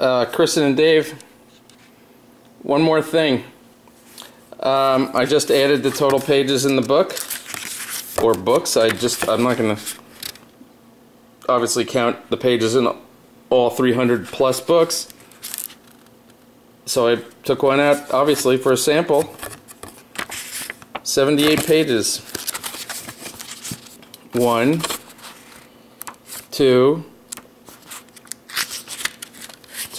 uh, Kristin and Dave, one more thing. Um, I just added the total pages in the book, or books. I just, I'm not going to obviously count the pages in all 300 plus books. So I took one out, obviously, for a sample. 78 pages. One, two,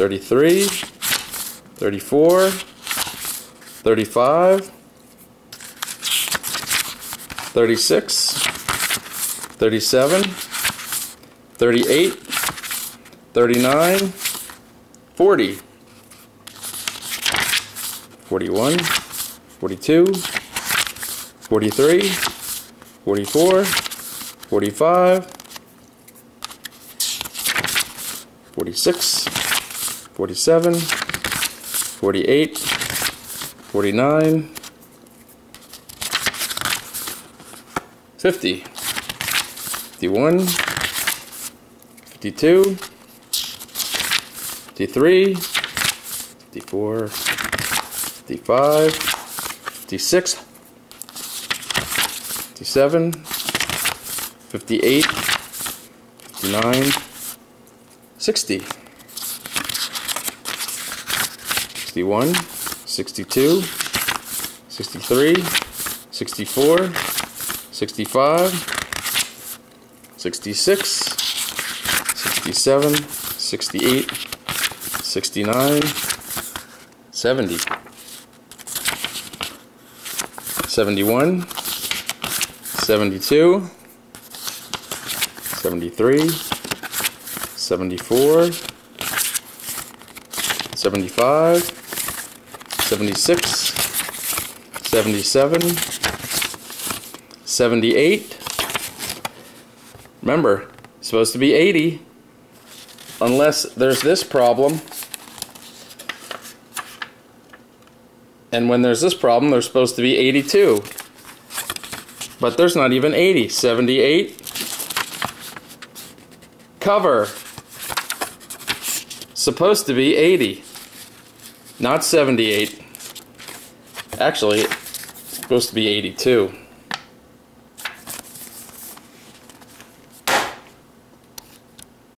33, 34, 35, 36, 37, 38, 39, 40, 41, 42, 43, 44, 45, 46, 47, 48, 49, 50, 51, 52, 53, 54, 55, 56, 57, 58, 59, 60. 61, 62, 63, 64, 65, 66, 67, 68, 69, 70, 71, 72, 73, 74, 75, 76, 77, 78. Remember, supposed to be 80 unless there's this problem. And when there's this problem, there's supposed to be 82. But there's not even 80. 78. Cover. Supposed to be 80. Not 78. Actually, it's supposed to be 82.